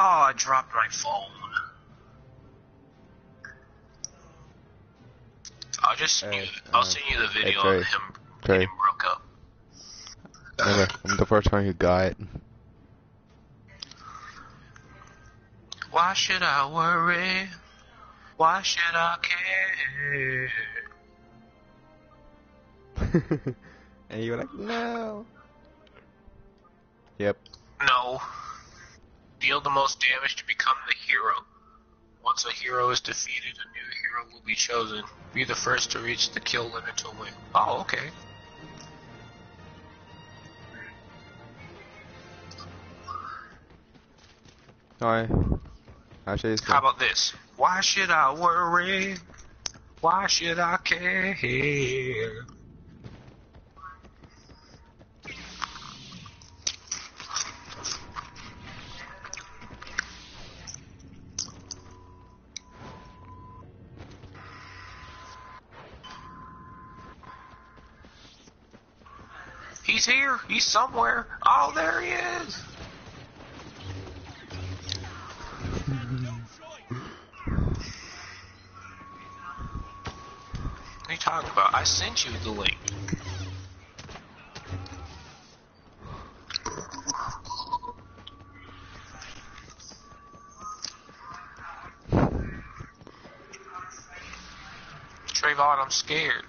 Oh, I dropped my phone. I'll just send you, I'll uh, send you the hey, video Trey. of him Trey. getting broke up. Remember, I'm the first one who got it. Why should I worry? Why should I care? and you were like, no. Yep. No. Deal the most damage to become the hero. Once a hero is defeated, a new hero will be chosen. Be the first to reach the kill limit to win. Oh, okay. Alright. Actually, it's How about this? Why should I worry? Why should I care? He's here. He's somewhere. Oh, there he is. What are you talking about? I sent you the link. Trayvon, I'm scared.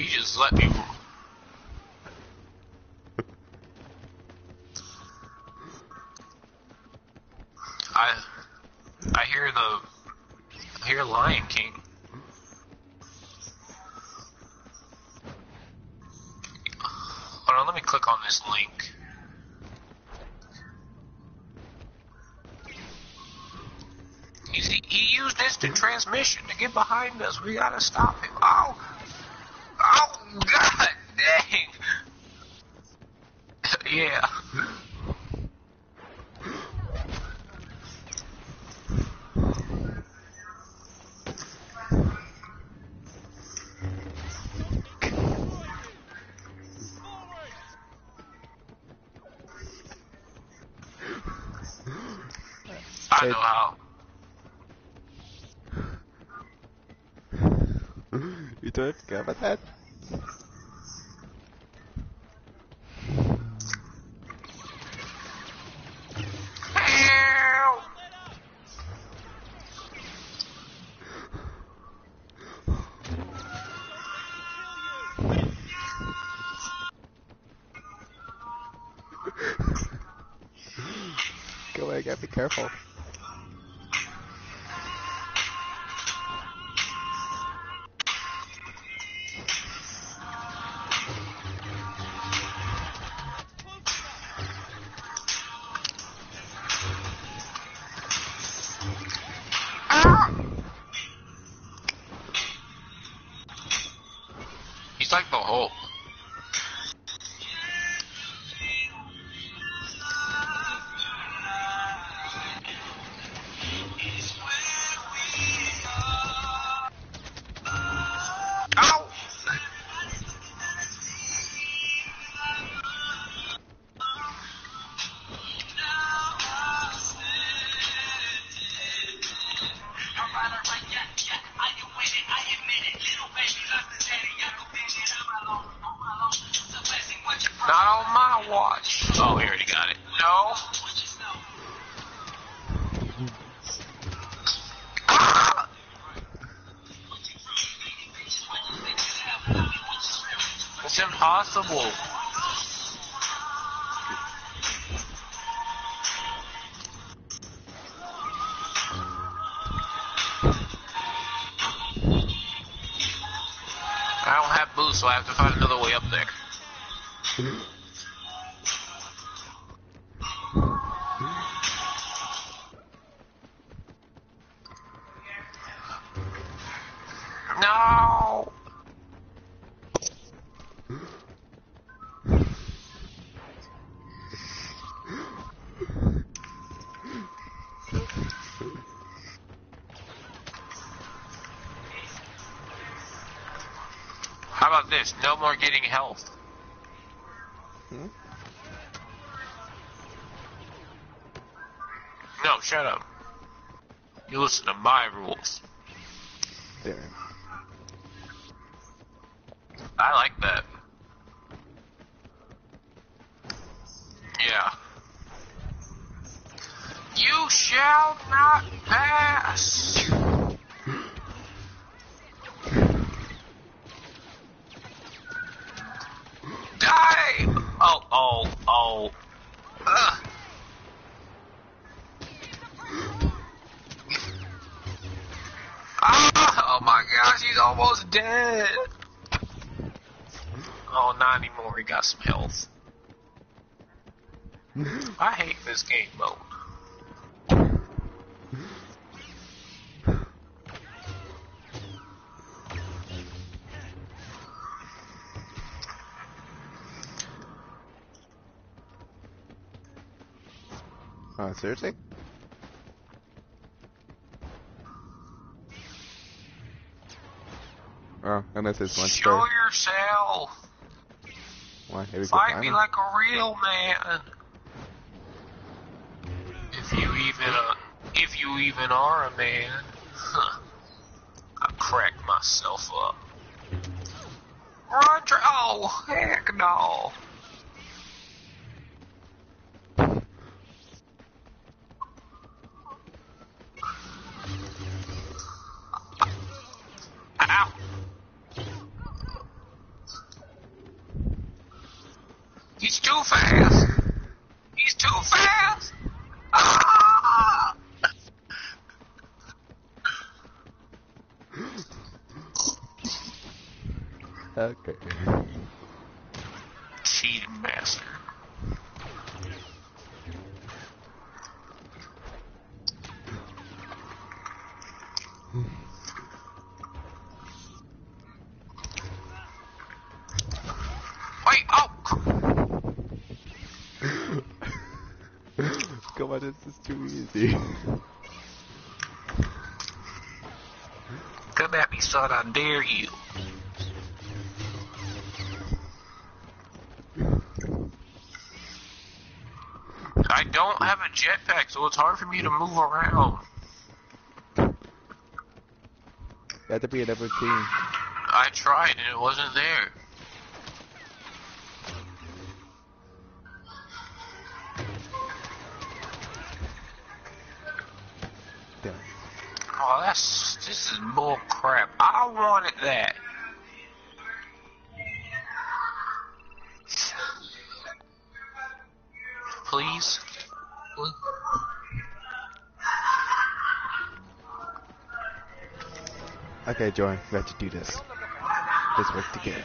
He just let me. I, I hear the, I hear Lion King. Hold on, let me click on this link. He's, he used instant transmission to get behind us. We gotta stop him. Oh! God dang! yeah. I know how. you don't forget about that? Go away, gotta be careful. So I have to find another way up there. About this? No more getting health. Hmm? No, shut up. You listen to my rules. There. I like that. Yeah. You shall not pass. Die! Oh, oh, oh. Ugh. Ah, oh my gosh, he's almost dead. Oh, not anymore. He got some health. I hate this game mode. Oh, seriously? Oh, unless it's one Show yourself. Why? Maybe we can Fight me like a real man. If you even uh, if you even are a man, huh, I crack myself up. Tra- oh heck no! Ow! He's too fast. He's too fast. Ah! Okay. Cheating bastard. Wait, oh! Come on, this is too easy. Come at me, son, I dare you. Don't have a jetpack, so it's hard for me to move around. You have to be a level team. I tried and it wasn't there. Damn. Oh, that's this is Okay, Joy, we have to do this. Let's work together.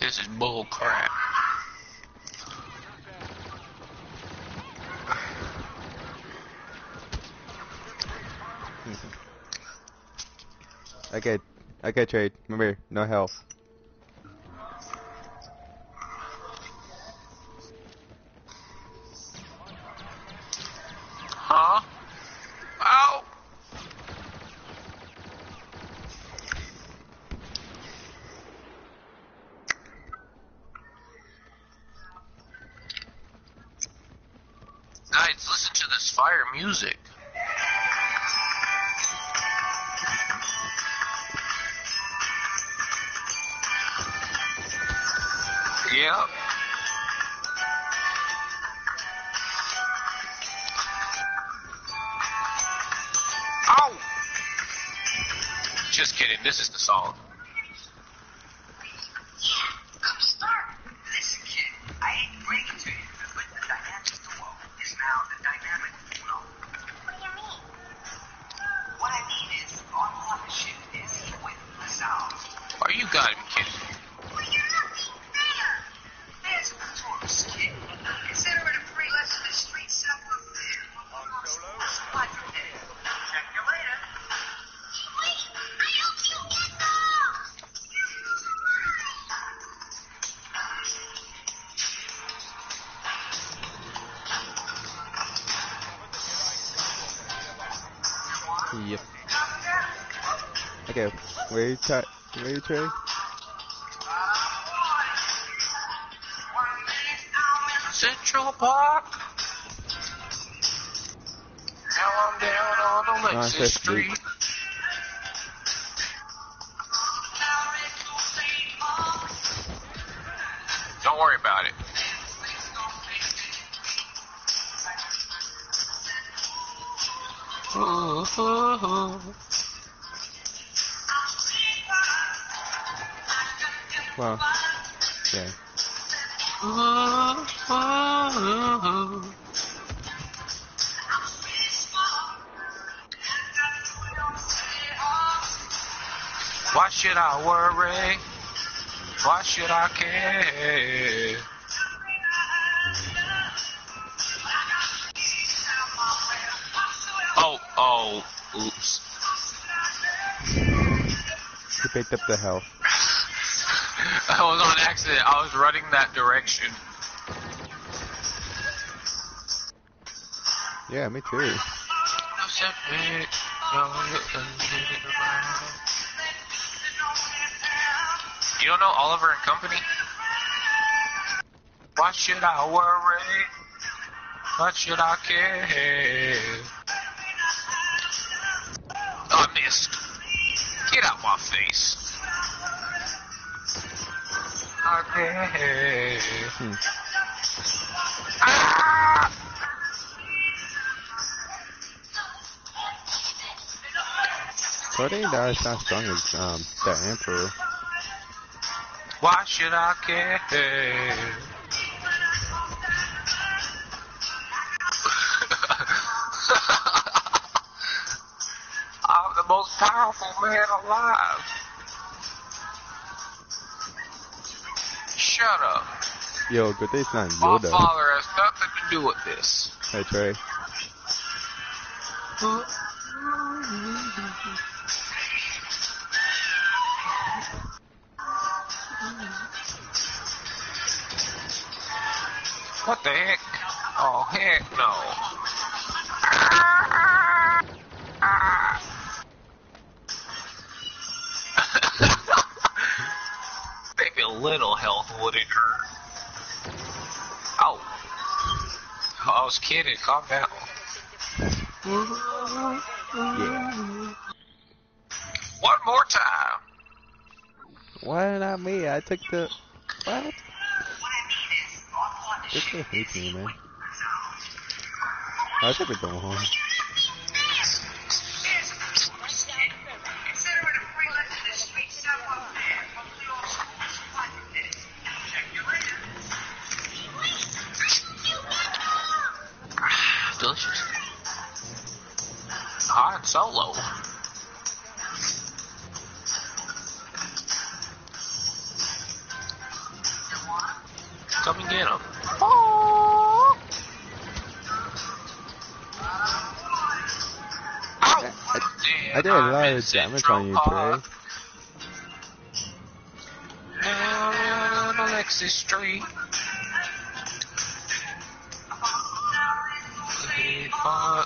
This is bull crap. Okay, okay, trade. Remember, no health. This is the song. You try? Trey? Central Park. Now I'm down on on Delancey Street. Should I worry? Why should I care? Oh, oh, oops. He picked up the health. I was on accident. I was running that direction. Yeah, me too. Don't know Oliver and Company? Why should I worry? Why should I care? Oh, I missed. Get out my face. Okay. Hmm. Ah! I think that is not strong as um the Emperor. Why should I care? I'm the most powerful man alive. Shut up. Yo, good it's not My father has nothing to do with this. Hey Trey. What the heck? Oh, heck no. Maybe a little health wouldn't hurt. Oh. I was kidding. Calm down. Yeah. One more time. Why not me? I took the. What? This guy hates me, man. I think we're going. Damage on you, Trey. Down on Delancey Street. Hey, fuck.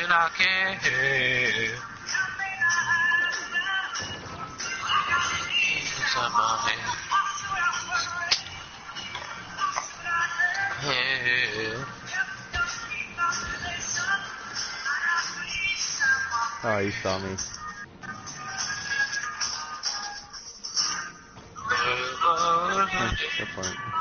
Why should I care? Inside my head. Yeah. Oh, you saw me. Hmm, Good point.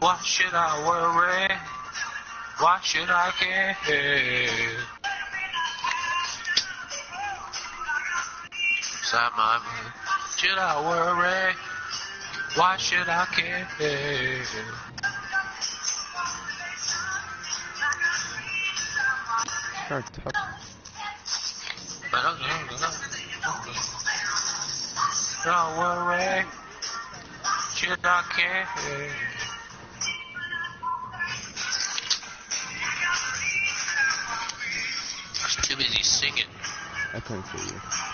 Why should I worry? Why should I care? Inside my mind, should I worry? Why should I care? Kind of tough. Don't worry. Should I care? 상승 이.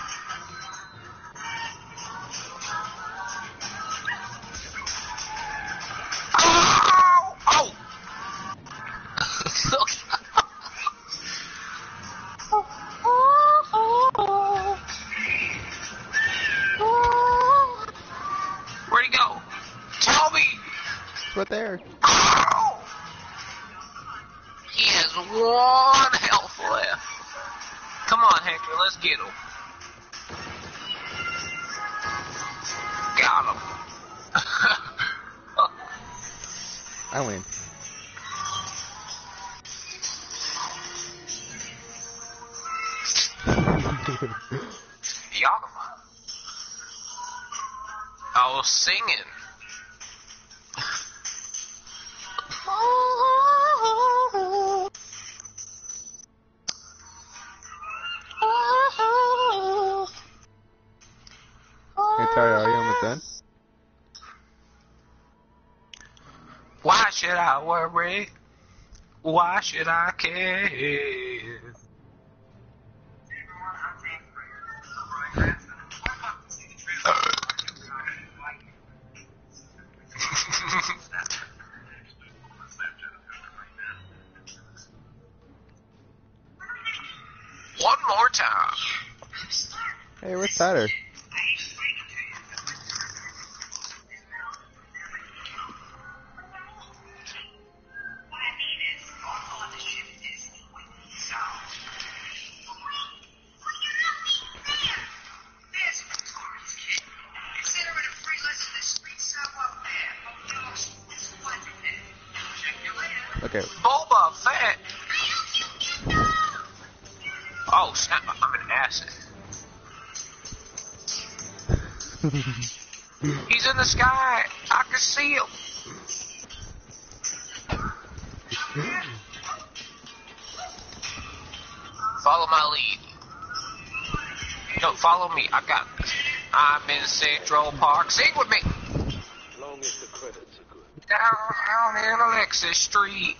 I. One more time. Hey, what's better? Me. I got this. I'm in Central Park. Sing with me. long as the credits are good. Down in Delancey Street.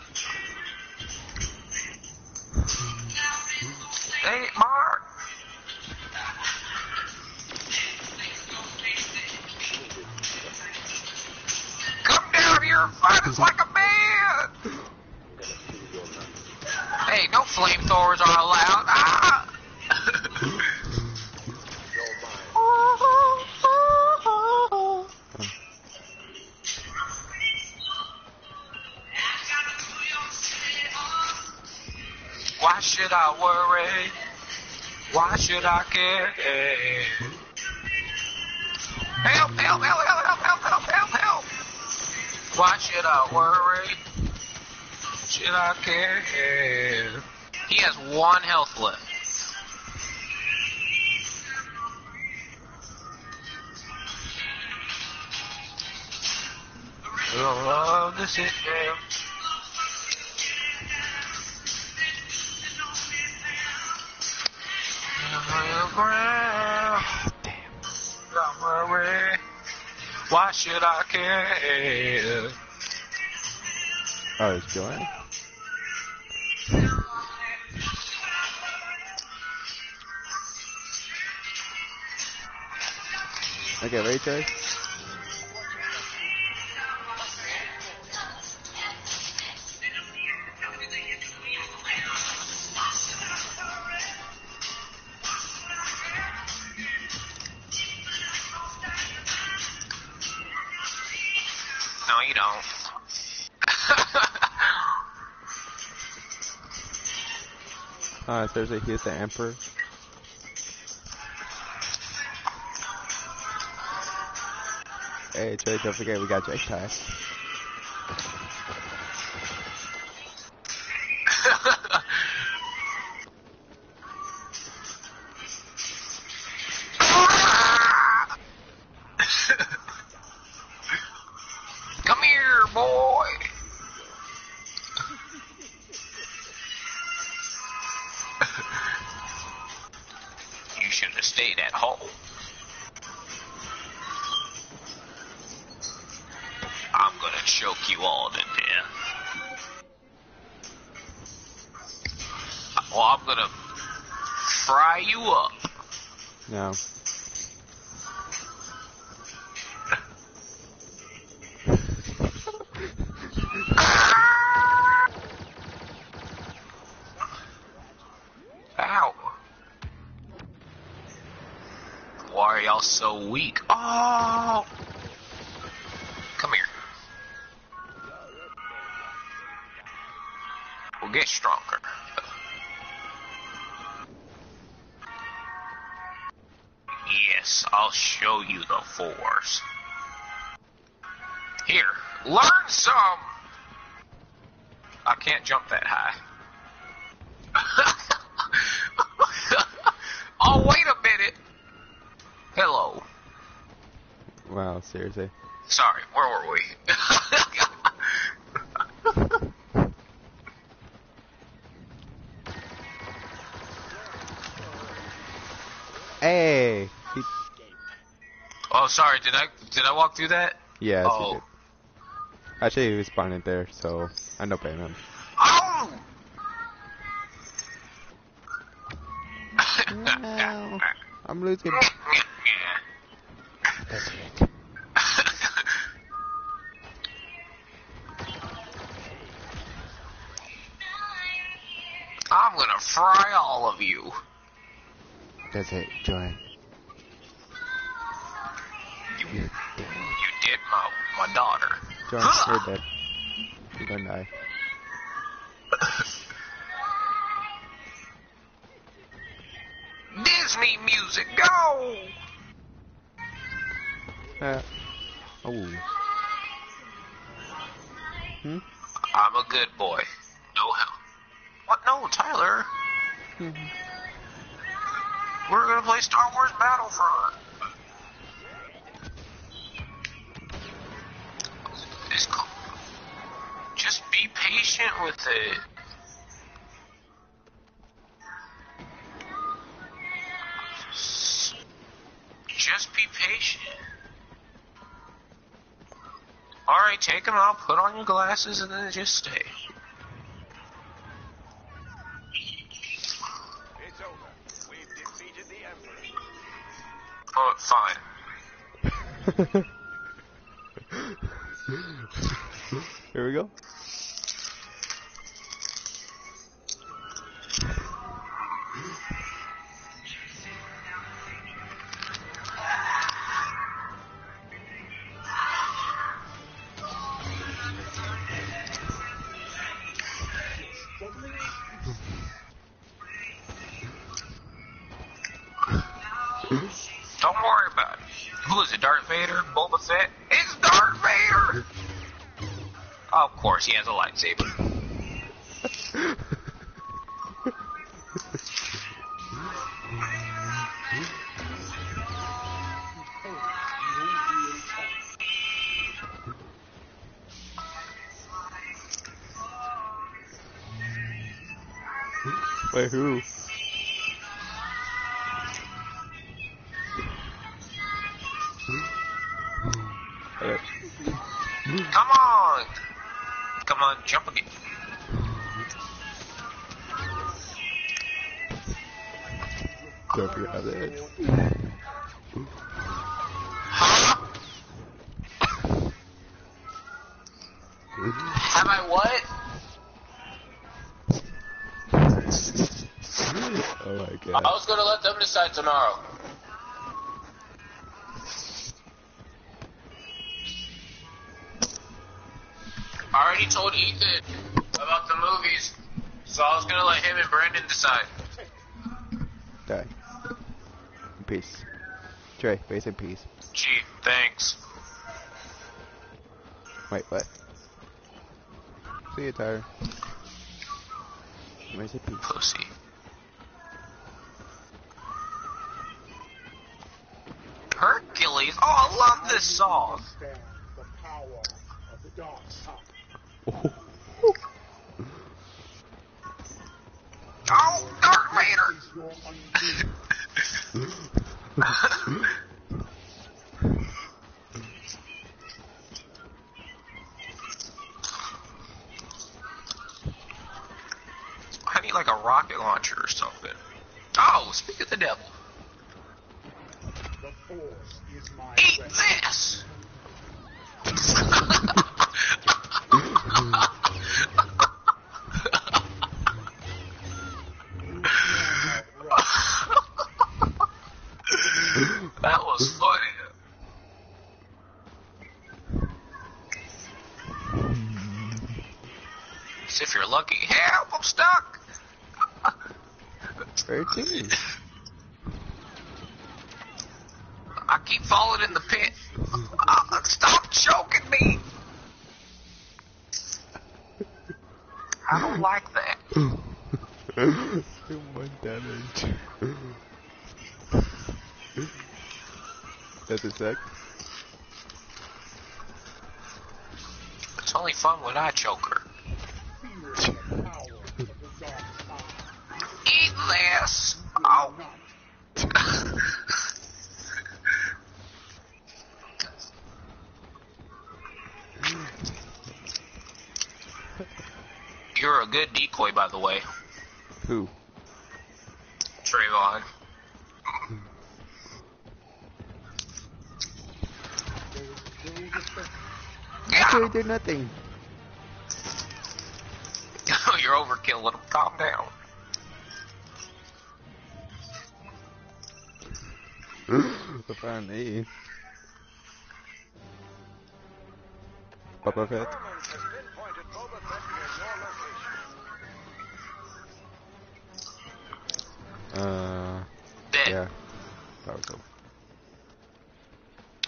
Care? Help, help, help, help, help, help, help, help, help. Why should I worry? Should I care? He has one health left. Love this is Should I? Oh, it's Joanne? Okay, ready, Trey? there's a here's the emperor. Hey Trey, don't forget we got Jack Tie. Sorry. Did I did I walk through that? yes, Oh. he did. Actually, he was spawning there, so I know paying him. Oh! No. I'm losing. That's it. I'm gonna fry all of you. That's it. Join. You, You're you did my my daughter. Join. You're dead. You're gonna die. Disney music, go! Uh, oh. Hmm? I'm a good boy. No help. What? No, Tyler. Hmm. We're gonna play Star Wars Battlefront. Patient with it. Just be patient. Alright, take them out, put on your glasses, and then just stay. It's over. We've defeated the Emperor. Oh, fine. Don't forget. Huh? Have I what? Oh my god. I was gonna let them decide tomorrow. I already told Ethan about the movies, so I was gonna let him and Brandon decide. Die. In peace. Trey, base in peace. Gee, thanks. Wait, what? See you, Tyler. Base in peace. Pussy. Hercules? Oh, I love this song. understand Oh, Darth Vader! I need like a rocket launcher or something. Oh, speak of the devil. The Eat this! As if you're lucky. Help, I'm stuck! 13. I keep falling in the pit. Uh, stop choking me! I don't like that. One damage. That's a sec. It's only fun when I choke her. Fear the power of the dark side. Eat this! Oh. Not You're a good decoy, by the way, Who? Trayvon. Actually, did nothing. you're overkilling him. Calm down. Found E. Fett. Uh, Dead. yeah. That.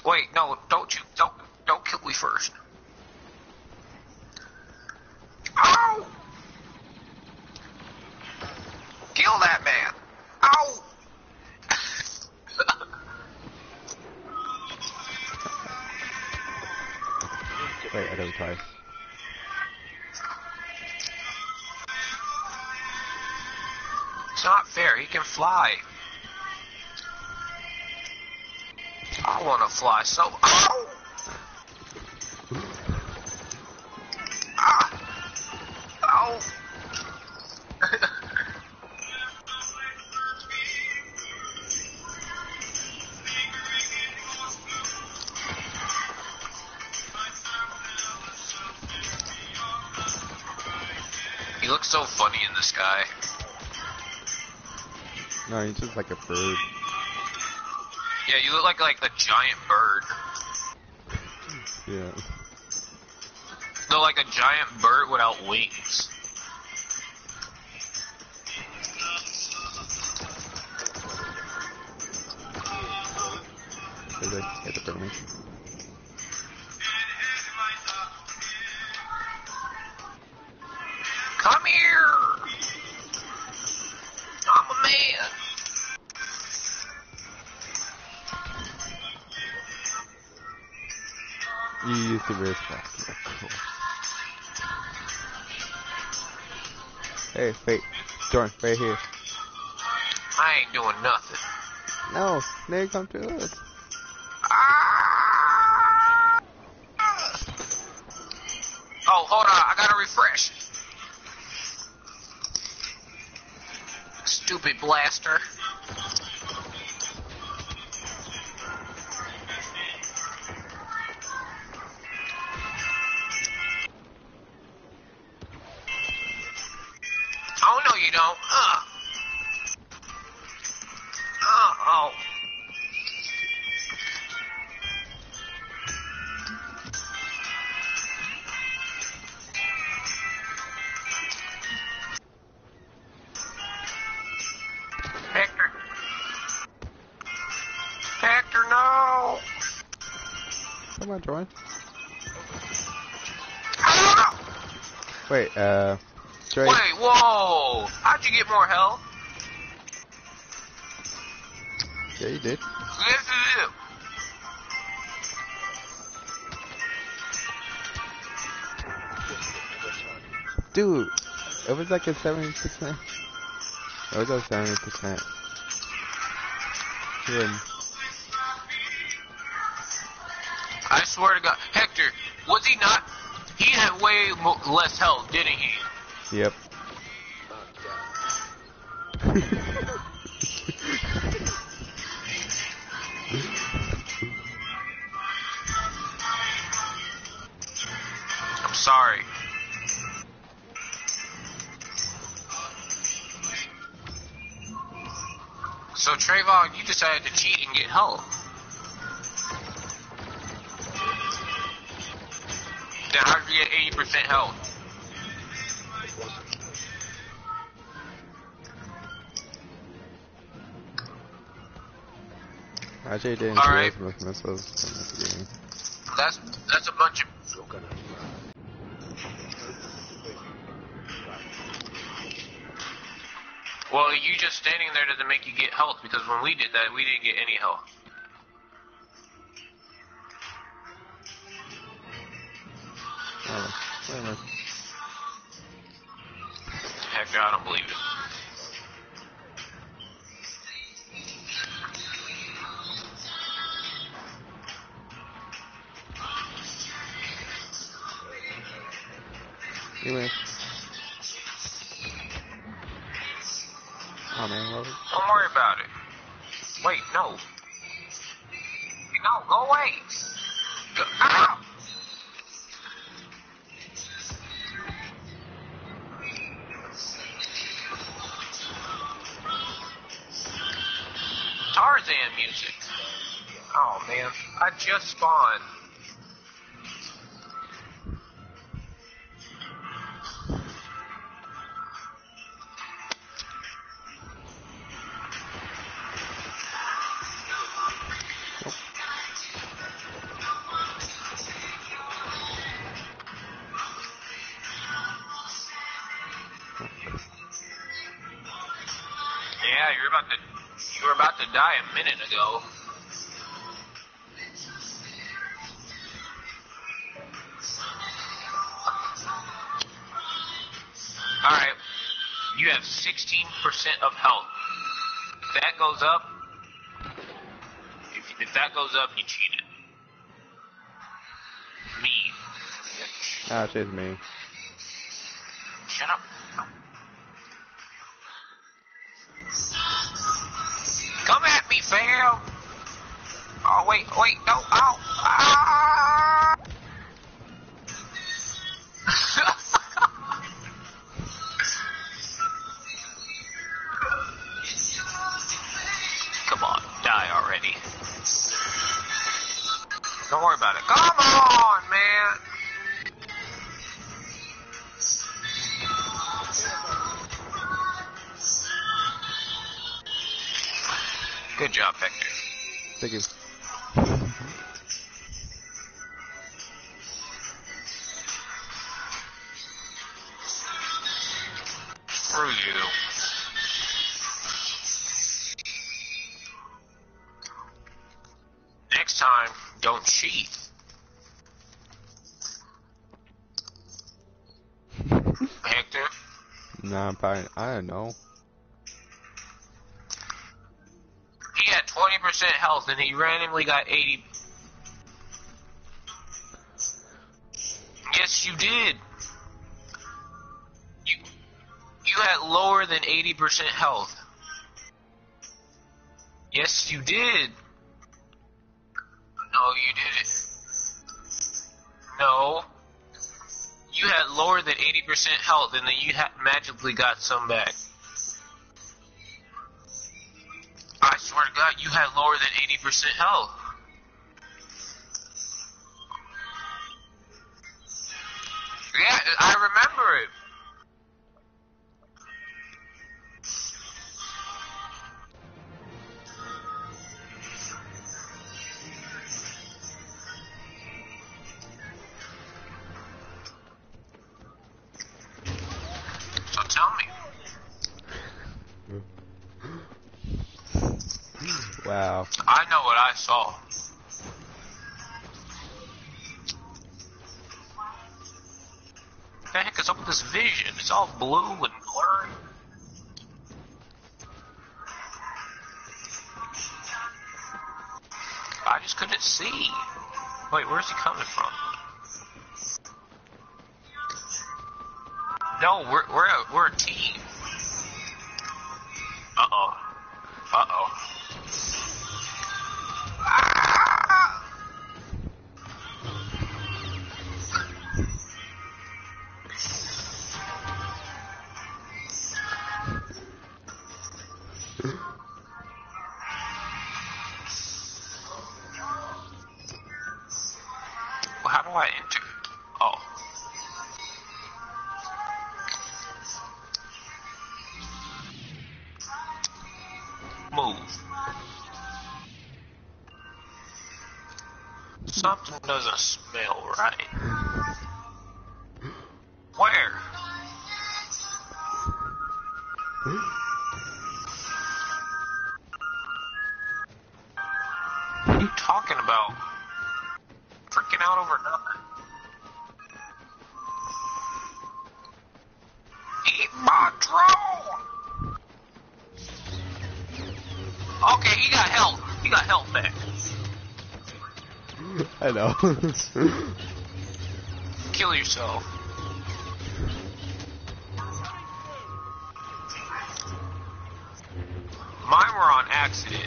Wait, no, don't you, don't, don't kill me first. Fly. I want to fly so. No, he's just like a bird. Yeah, you look like like a giant bird. Yeah. No, like a giant bird without wings. Right here. I ain't doing nothing. No, they come to us. Ah! Oh, hold on. I gotta refresh. Stupid blaster. You Did. This is it. Dude, it was like a 70%. It was a 70%. Good. I swear to God. Hector, was he not? He had way mo- less health, didn't he? Yep. Oh, decided to cheat and get help. Then how did you get 80% health? Actually, didn't All kill right. us missiles from the beginning. That's that's a bunch of Well, you just standing there doesn't make you get health because when we did that, we didn't get any health. Oh, wait a minute. Heck, I don't believe it. You Oh man, what Don't worry about it. Wait, no. No, go away. Go, ow! Tarzan music. Oh man, I just spawned. Alright. You have 16% of health. If that goes up, if, if that goes up, you cheated. Me. Ah, it's me. Nah, probably, I don't know. he had 20% health and he randomly got 80. Yes, you did. You, you had lower than 80% health. Yes, you did. No, you didn't. No. You had lower than 80% health and then you magically got some back. I swear to God, you had lower than 80% health. Yeah, I remember it. I saw. What the heck is up with this vision? It's all blue and blurry. I just couldn't see. Wait, where's he coming from? No, we're we're a, we're a team. Uh oh. Doesn't smell right. Where? What are you talking about? Freaking out over nothing. Eat my drone! Okay, you got help. You got help back. I know. Kill yourself. Mine were on accident.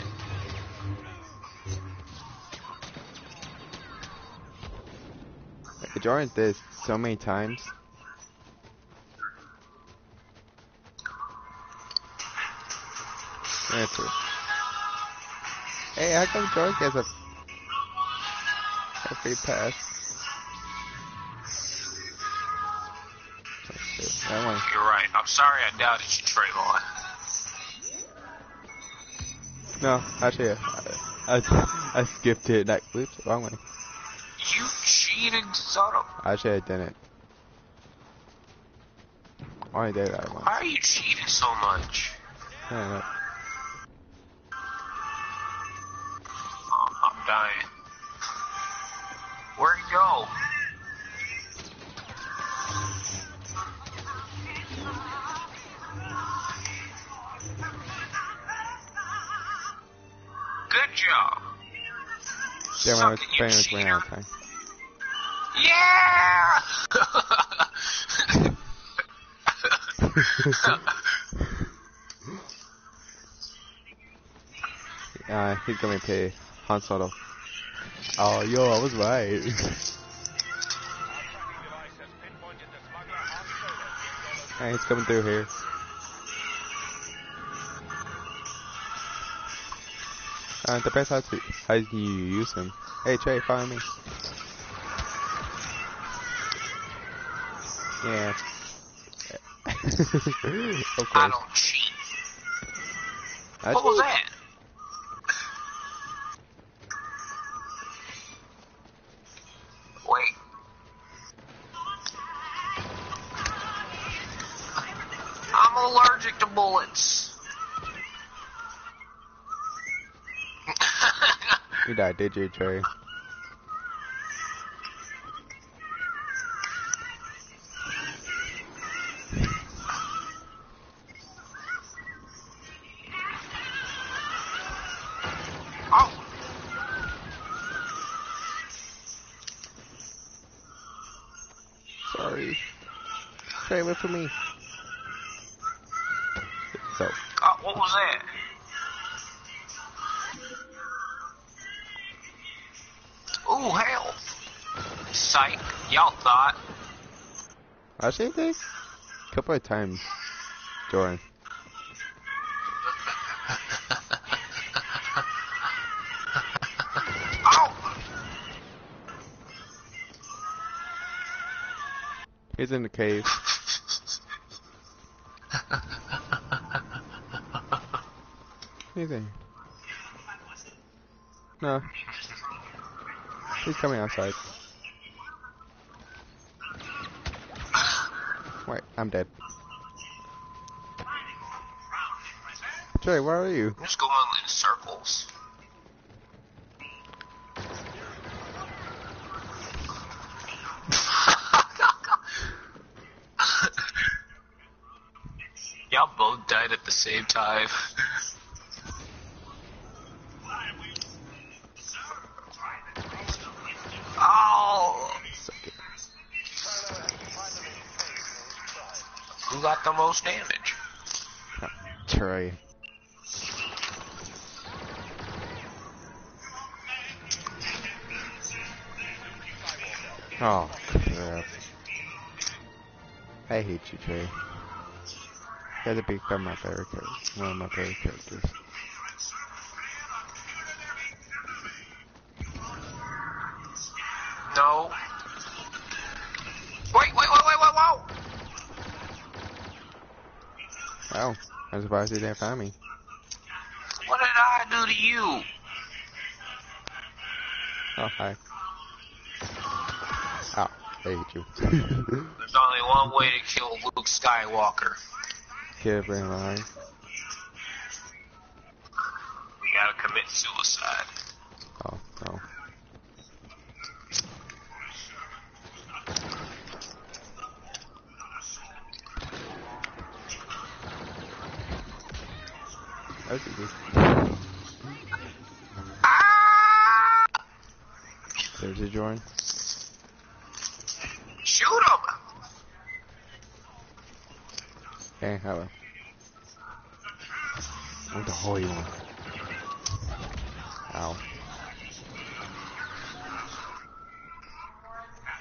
I joined this so many times. Answer. Hey, how come George has a, a free pass? Shit. That one. You're right. I'm sorry I doubted you, Trayvon. No, actually, I, I, I skipped it. That, oops, wrong way. You cheated, of... Actually, I didn't. Why did I? Why are you cheating so much? Cheater. Wayne all the time. Yeah! Uh, he's gonna pay Han Solo. Oh, yo, I was right. Our tracking device has pinpointed the smuggler Han Solo. Hey, he's coming through here. Uh, depends how, to, how do you use him. Hey, Trey, follow me. Yeah. okay. I don't cheat. What was that? You did you, Trey? Sorry. For me. I saved this a couple of times, Jordan. He's in the cave. In. No. He's coming outside. Wait, I'm dead. Trey, where are you? I'm just going in circles. Y'all both died at the same time. Most damage? Trey. Oh, crap. I hate you, Trey. You had to become my favorite character. One of my favorite characters. I'm surprised he didn't find me. What did I do to you? Oh, hi. Ow, oh, I hate you. There's only one way to kill Luke Skywalker. Bring line. We gotta commit suicide. Oh, no. That's easy. Ah! There's a Jordan. Shoot him! Hey, hello. I'm the holy one. Ow.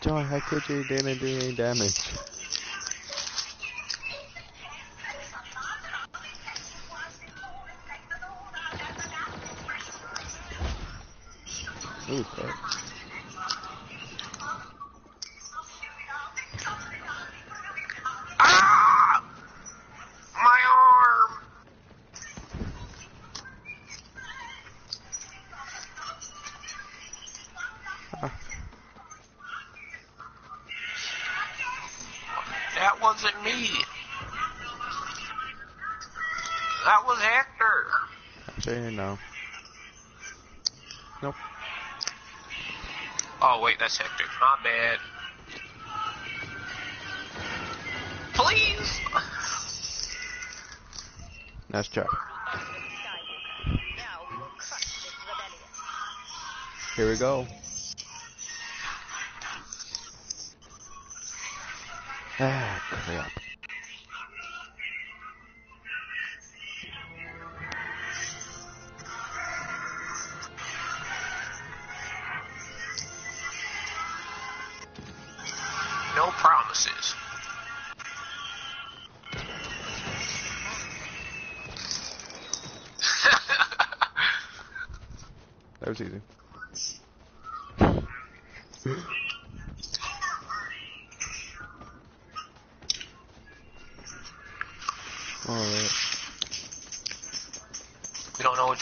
John, how could you do any damage?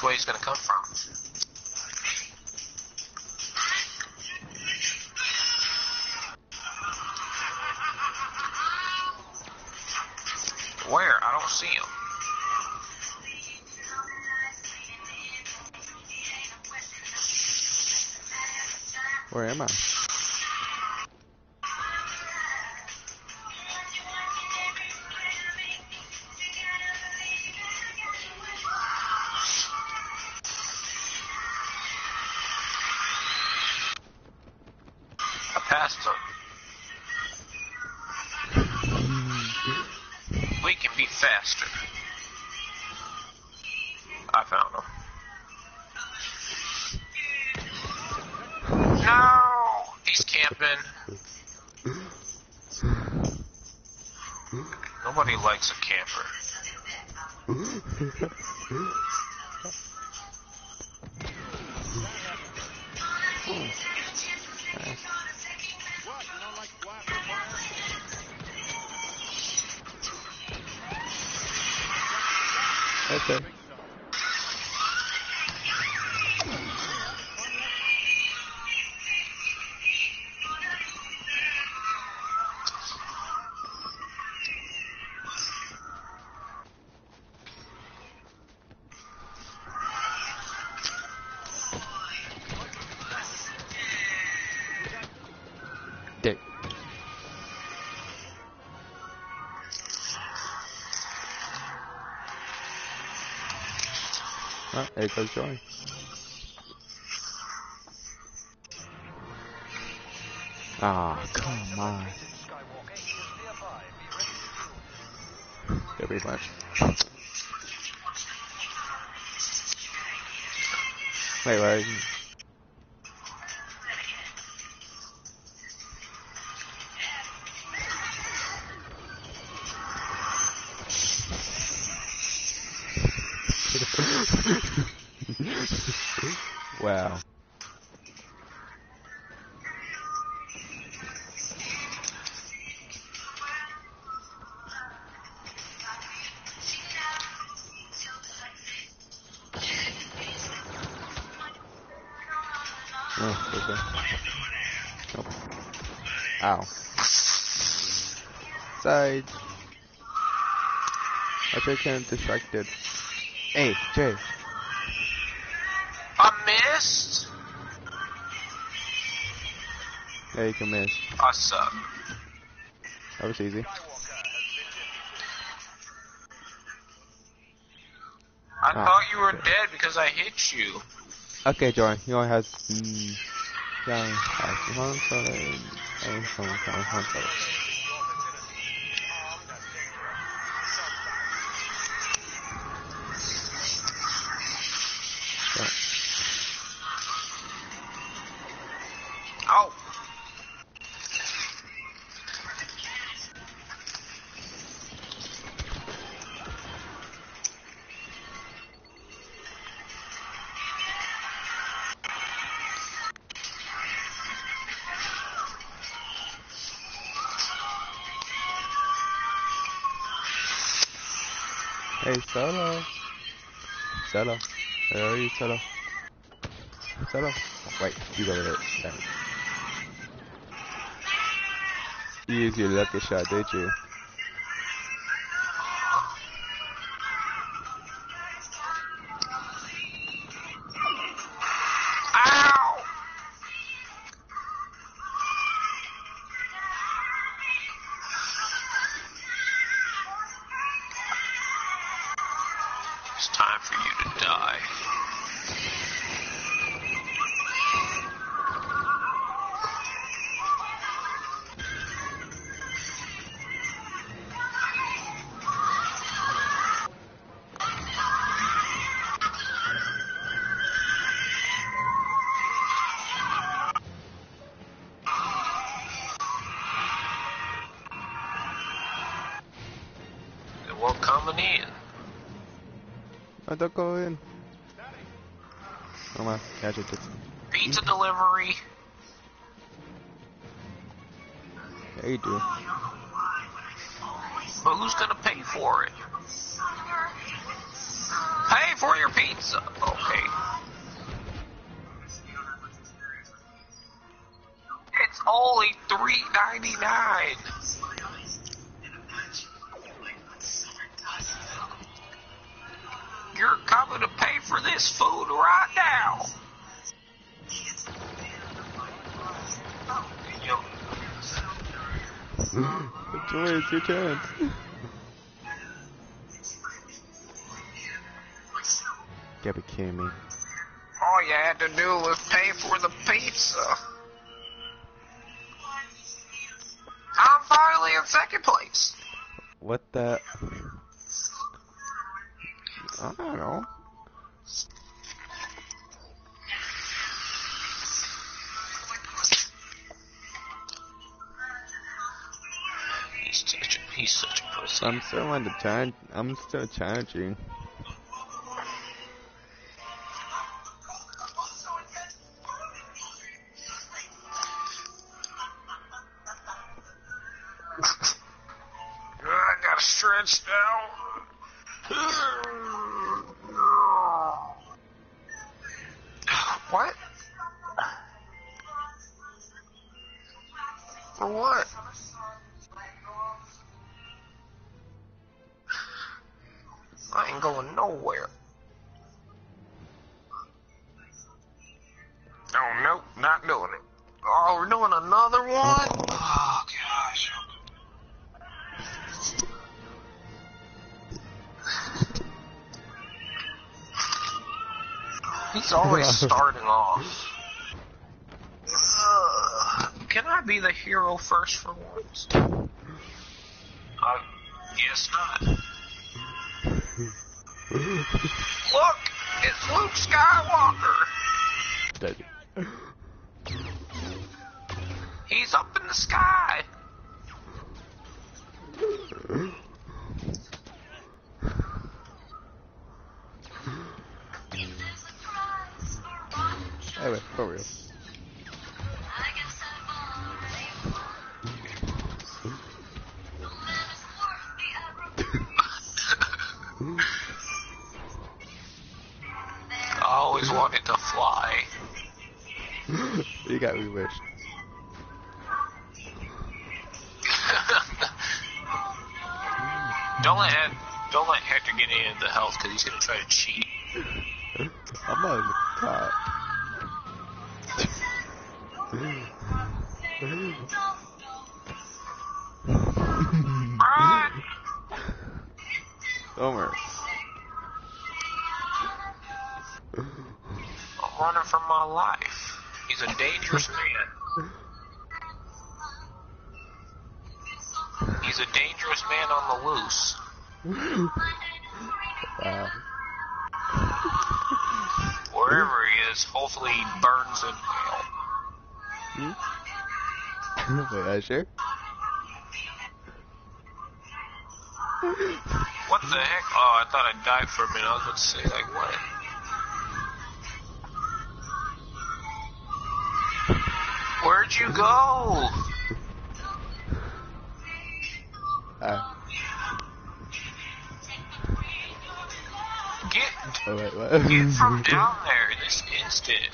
Which way he's gonna come from. Where? I don't see him. Where am? I there goes Joy. Ah, come on. To much. Wait, wait. Ow. Side. I think I'm distracted. Hey, Jay. I missed. Yeah, you can miss. I suck. That was easy. I Ah. thought you were dead because I hit you. Okay, Joy, he only has. Mm, yeah, has one solid. And some kind Where are you, Solo? Solo. Oh, wait, he's over there. Damn it. You used your lucky shot, did you? Catch it. Pizza delivery. Yeah, you do. But who's gonna pay for it? Pay for your pizza. Okay. It's only three ninety nine. You're coming to pay for this food right now. Joy, it's your chance. Gotta be kidding me. Oh, all you had to do was pay for the pizza. I'm finally in second place. What the? I don't know. He's such a pussy. I'm still on the challenge. I'm still challenging. Starting off. Ugh. Can I be the hero first for once? Uh, I guess not. Look! It's Luke Skywalker! Always wanted to fly. you got me wished. don't let Ed, don't let Hector get any of the health because he's gonna try to cheat. I'm on the top. My life. He's a dangerous man. He's a dangerous man on the loose. Wow. Wherever he is, hopefully he burns in hell. Hmm? Wait, are you sure? What the heck? Oh, I thought I died for a minute. I was about to say, like, what? Where'd you go? Ah. Get, Oh wait, what? get from down there this instant.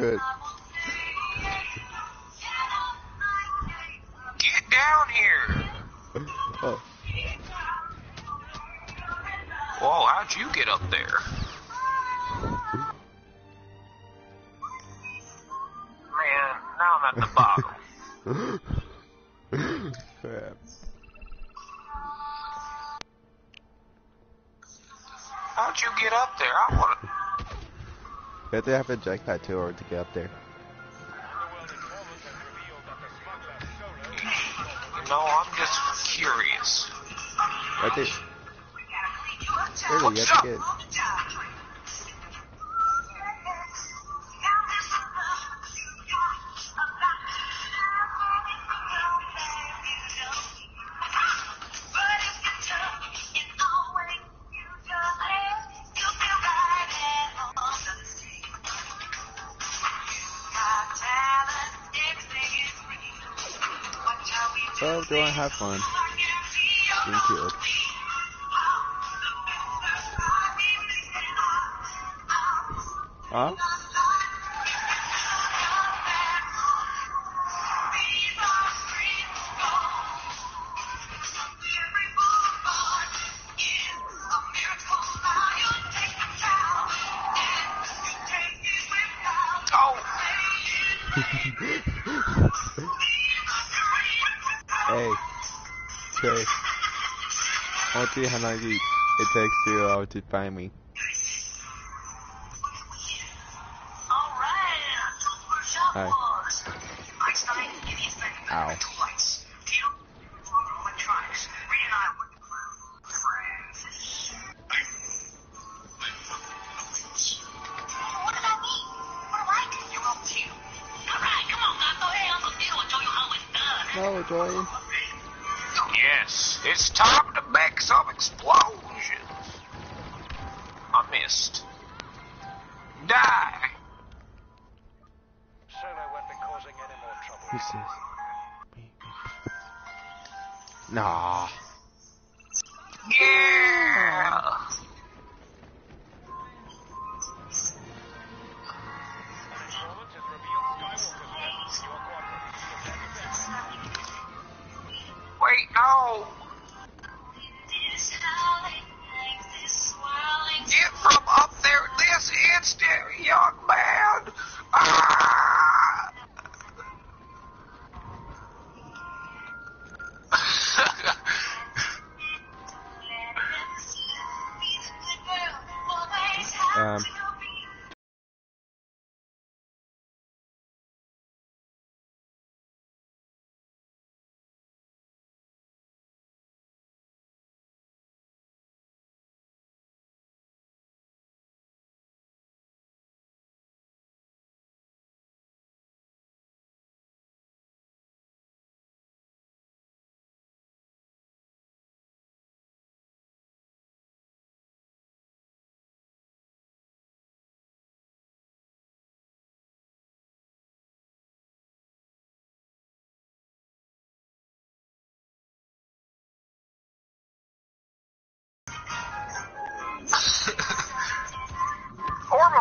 Oh, You have to a jetpack too or to get up there. Underworld informant has revealed that the smuggler Solar No, I'm just curious. Right there. Really, you have up? to get So, go and have fun. Being killed. Huh? I want to see how long it it takes to, uh, to find me. Hi.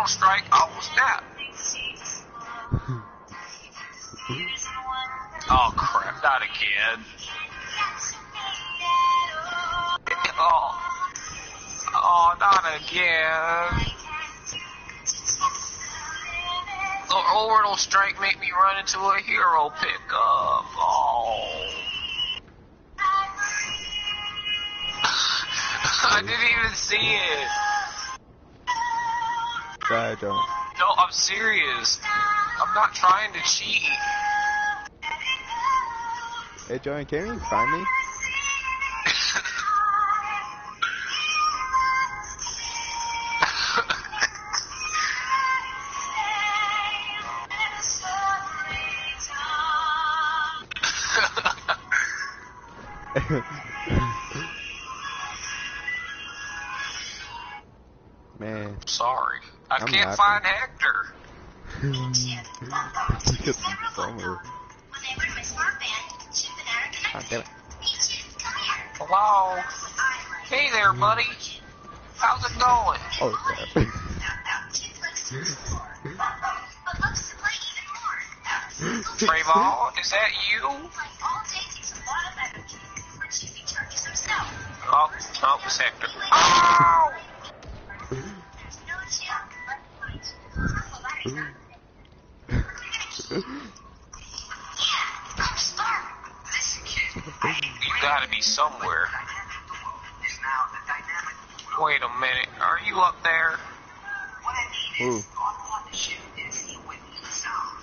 Strike. Oh, snap. Oh, crap. Not again. Oh. Oh, not again. The orbital strike made me run into a hero pickup. Oh. I didn't even see it. I don't. No, I'm serious. I'm not trying to cheat. Hey, Joanne, can you find me? Can't laughing. find Hector. look at the summer. God damn it. Hello? Hey there, buddy. How's it going? Oh, crap. Trayvon, is that you? Oh, oh, it's Hector. Oh! Be somewhere. Wait a minute. Are you up there? Ooh.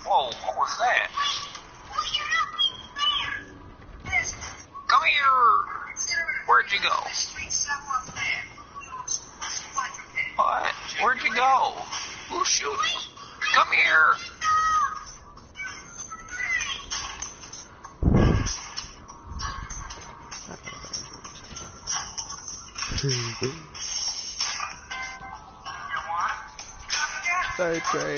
Whoa, what was that? Come here! Where'd you go? What? Where'd you go? Who's shooting? Come here! Sorry, Trey.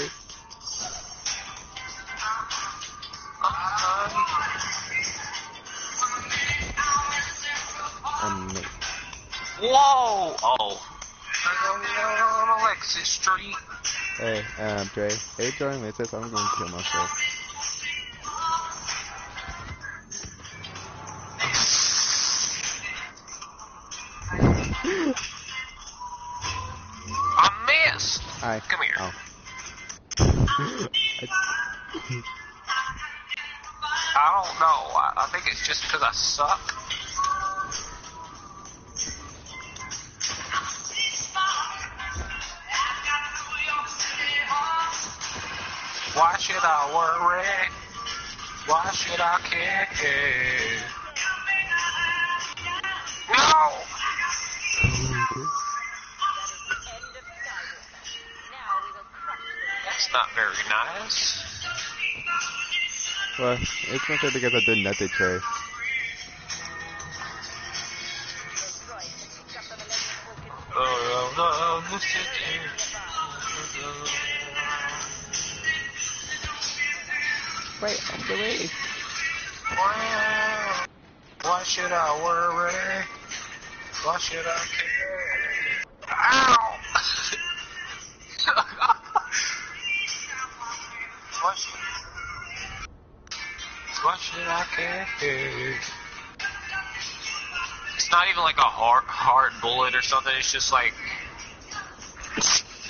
Um, Whoa! Oh. Hey, um, Trey. Hey, join me. It I'm going to kill myself. Come here. Oh. I don't know. I, I think it's just because I suck. Why should I worry? Why should I care? That's not very nice. well, it's not because I did nothing, Trey. Oh, no, the city. Wait, I'm the way. Why, why should I worry? Why should I care? It's not even like a hard, hard bullet or something. It's just like,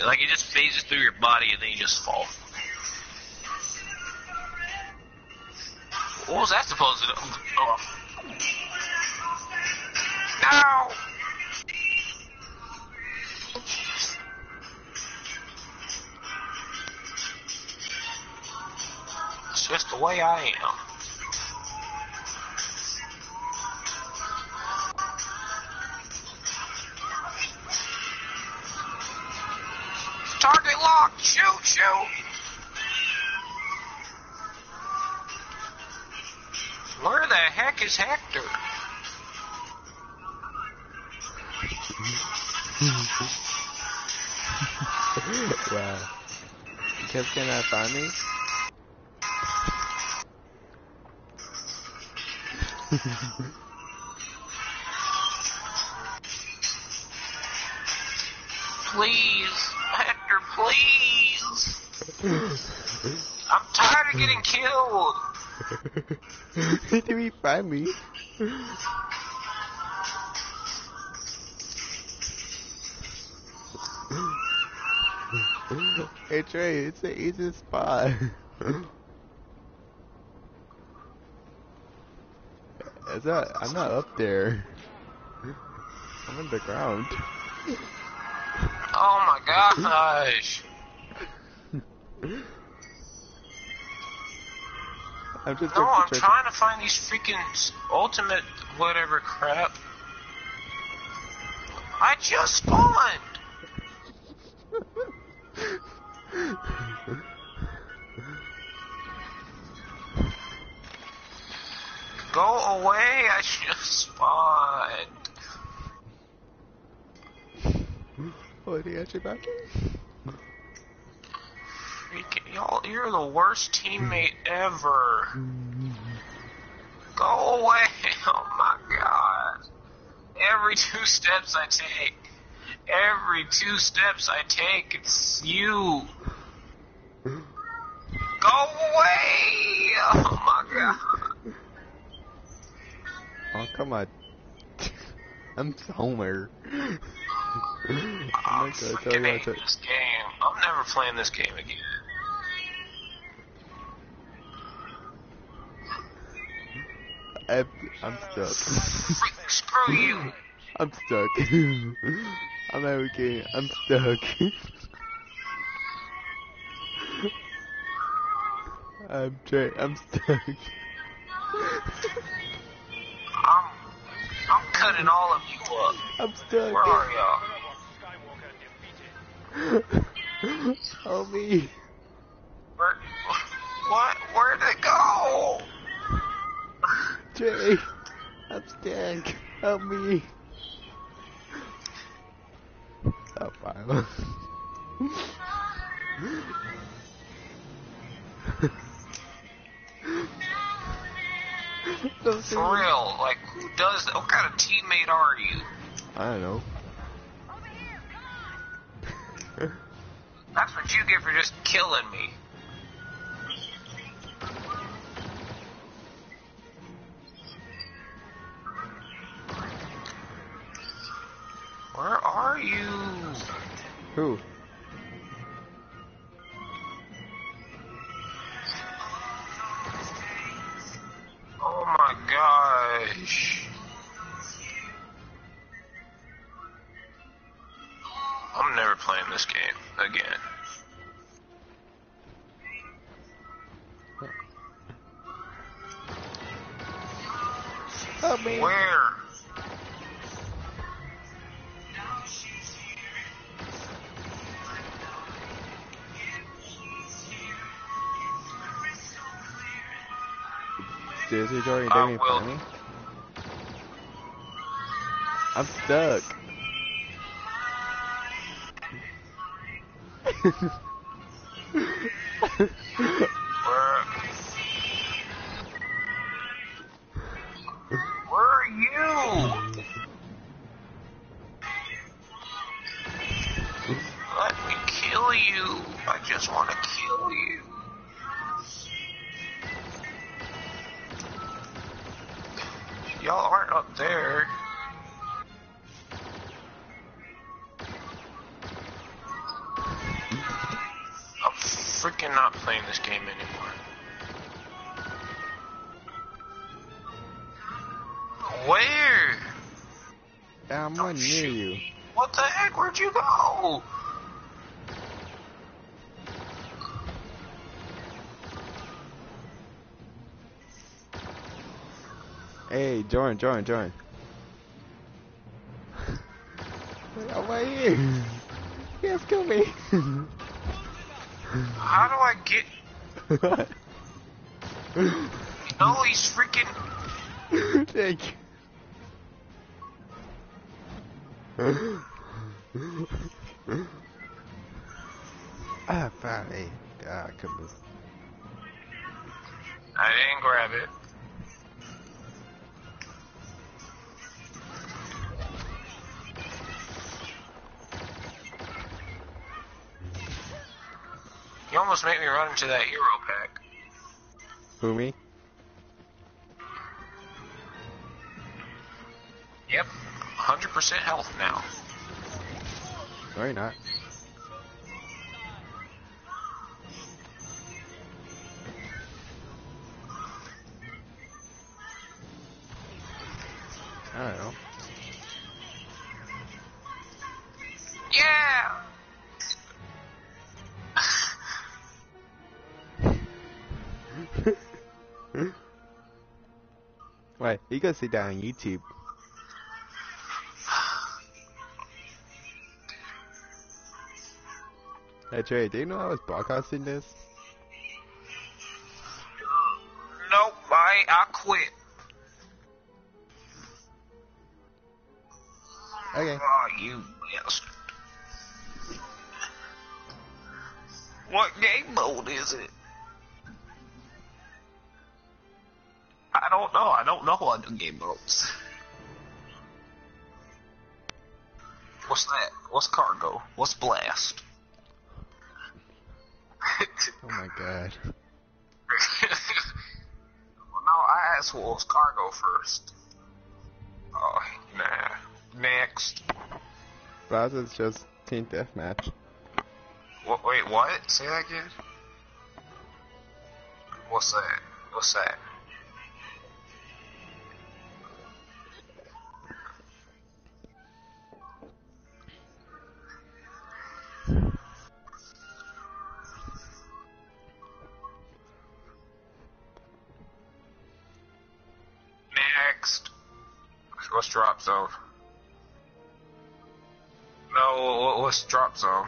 like it just phases through your body and then you just fall. What was that supposed to do? Oh. No! It's just the way I am. Shoot! Where the heck is Hector? wow. Guys cannot find me? Please. Hector, please. I'm tired of getting killed. Did he find me? hey Trey, it's an easy spot. Is that? I'm not up there. I'm on the ground. Oh my gosh. I'm just. No, I'm trying- trying to find these freaking ultimate whatever crap. I just spawned. Go away, I just spawned. Oh, did he actually back y'all, you're the worst teammate ever. Go away. Oh my god. Every two steps I take, every two steps I take, it's you. Go away. Oh my god. Oh, come on. I'm somewhere. I'm I'm not gonna tell freaking you I hate this game. I'm never playing this game again. I, I'm stuck. Screw you. I'm stuck. I'm okay. I'm stuck. I'm trying. I'm stuck. I'm, I'm cutting all of you up. I'm stuck. Where are y'all? Help me. Where, what? Where'd it go? Jay. I'm stuck. Help me. Oh, fine. For real, like, who does that? What kind of teammate are you? I don't know. That's what you get for just killing me. Seriously, Jordan, I you didn't will. me? I'm stuck. Hey, Jordan, Jordan, Jordan. I'm right here. Yes, kill me. How do I get? No, he's freaking. Thank you. ah, finally. Ah, on. I didn't grab it. You almost make me run into that hero pack. Who me? Yep, 100% health now. No, you're not. You gotta sit down on YouTube. Hey Trey, do you know I was broadcasting this? Don't know other game modes. What's that? What's cargo? What's blast? Oh my god. well, no, I asked what was cargo first. Oh, nah. Next. Browser's just Team Deathmatch. What, wait, what? Say that again? What's that? What's that? Zone? No, what- what's drop zone?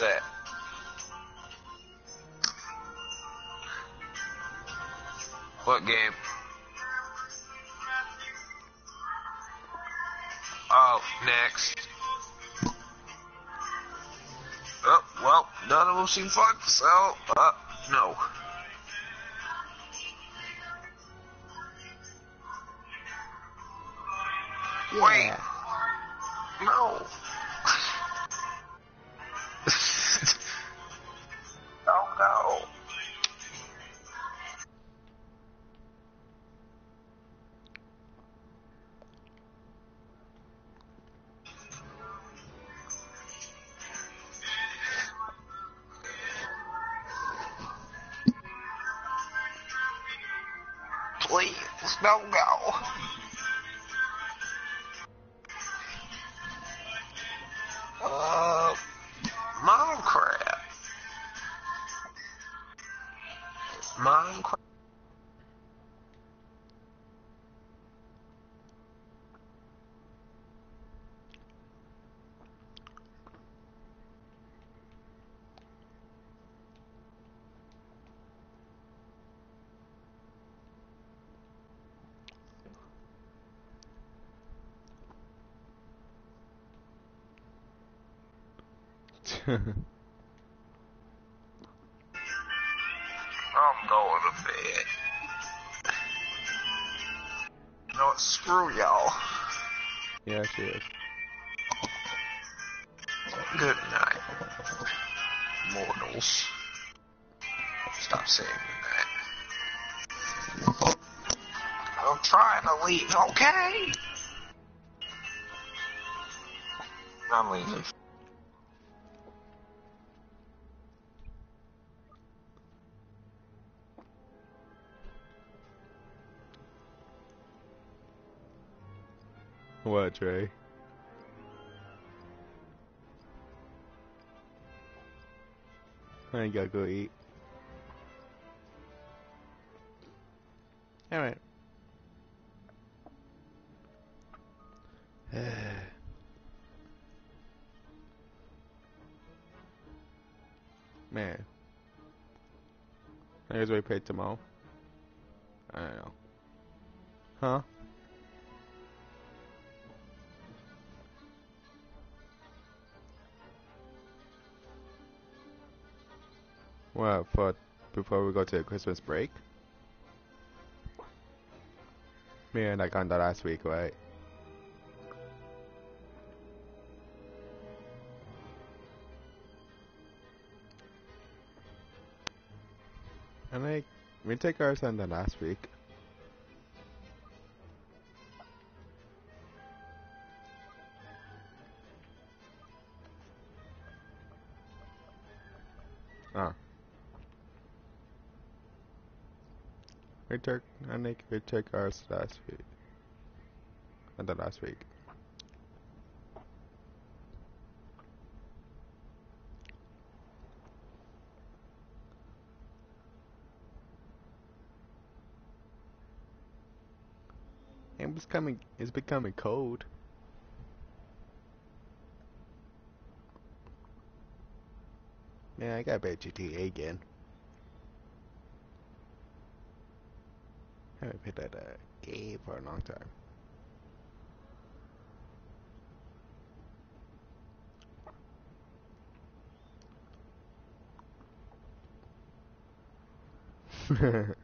That? What game? Oh, next. Oh, well, none of them seem fun, so, uh, no. Wait. Good night, mortals. Stop saying that. I'm trying to leave, okay? I'm leaving. What, Trey? I gotta go eat. Alright. Man. I guess we pay tomorrow. I don't know. Huh? What, for before we go to the Christmas break? Me and I got that last week, right? And like, we take ours on the last week. We took, I think we took ours last week. And the last week. It's becoming, it's becoming cold. Yeah, I got bad GTA again. Haven't played that uh, game for a long time.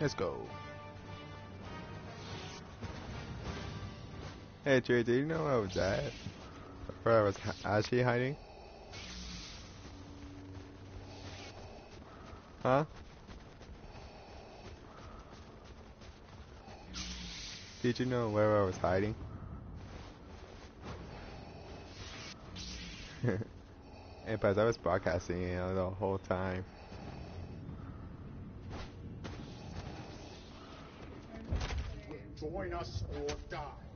Let's go. Hey Trey, do you know where I was at? Where I was actually hiding? Huh? Did you know where I was hiding? hey, but I was broadcasting you know, the whole time. Join us or die.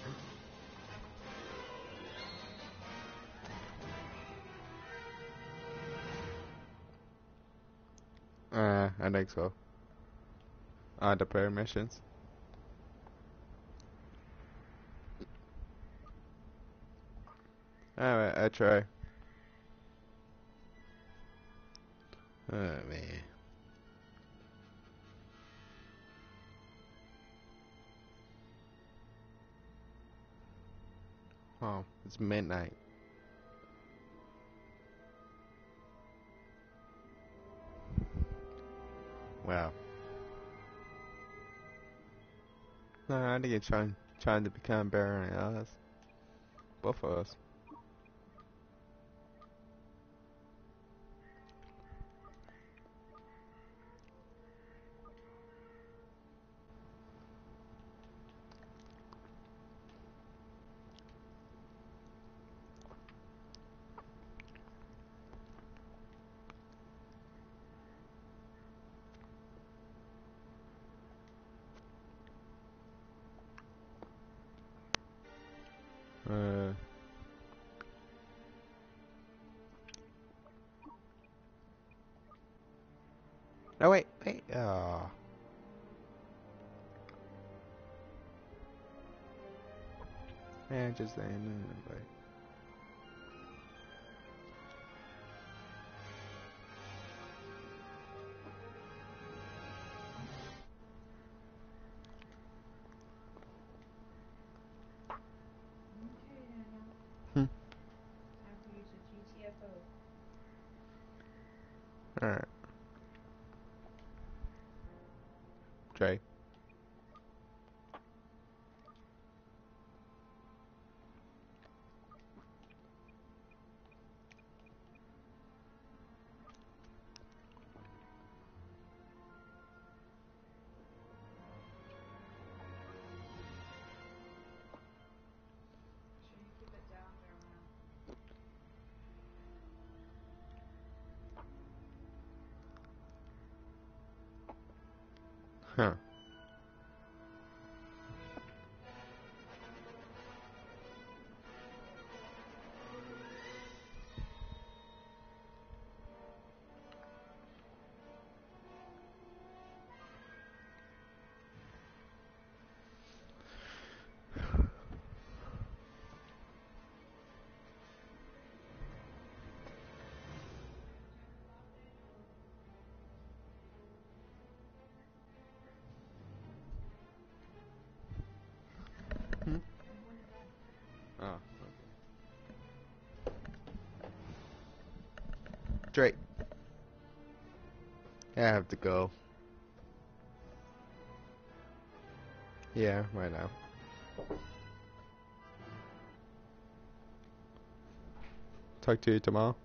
Uh, I think so. Uh, the prayer missions. Alright, I try. Oh man. It's midnight. Wow. No, I think it's trying trying to become better than us. Both of us. No wait, wait. Uh. Oh. Man, just then. But Oh. Drake. I have to go. Yeah, right now. Talk to you tomorrow.